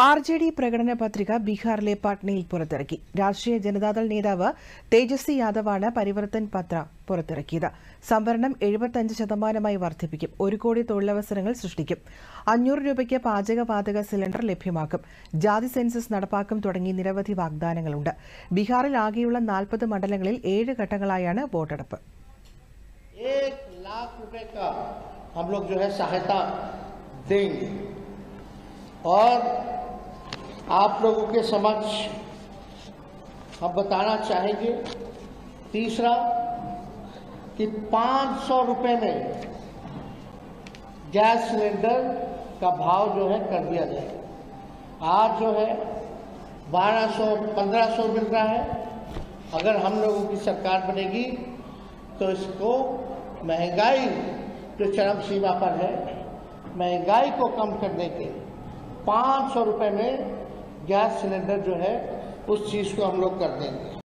R J D പ്രകടന പത്രിക ബീഹാറിലെ പാട്നയിൽ പുറത്തിറക്കി രാഷ്ട്രീയ ജനതാദൾ നേതാവ് തേജസ്വി യാദവാണ് പരിവർത്തൻ പത്ര പുറത്തിറക്കിയത് സംവരണം എഴുപത്തഞ്ച് ശതമാനമായി വർദ്ധിപ്പിക്കും ഒരു കോടി തൊഴിലവസരങ്ങൾ സൃഷ്ടിക്കും അഞ്ഞൂറ് രൂപയ്ക്ക് പാചകവാതക സിലിണ്ടർ ലഭ്യമാക്കും ജാതി സെൻസസ് നടപ്പാക്കും തുടങ്ങി നിരവധി വാഗ്ദാനങ്ങളുണ്ട് ബീഹാറിൽ ആകെയുള്ള നാൽപ്പത് മണ്ഡലങ്ങളിൽ ഏഴ് ഘട്ടങ്ങളായാണ് വോട്ടെടുപ്പ് एक लाख रुपए का हम लोग जो है सहायता देंगे और आप लोगों के समक्ष हम बताना चाहेंगे तीसरा कि पाँच सौ रुपये में गैस सिलेंडर का भाव जो है कर दिया जाए। आज जो है 1200 1500 मिल रहा है। अगर हम लोगों की सरकार बनेगी तो इसको महँगाई जो चरम सीमा पर है, महँगाई को कम करने के पाँच सौ रुपये में गैस सिलेंडर जो है, उस चीज़ को हम लोग कर देंगे।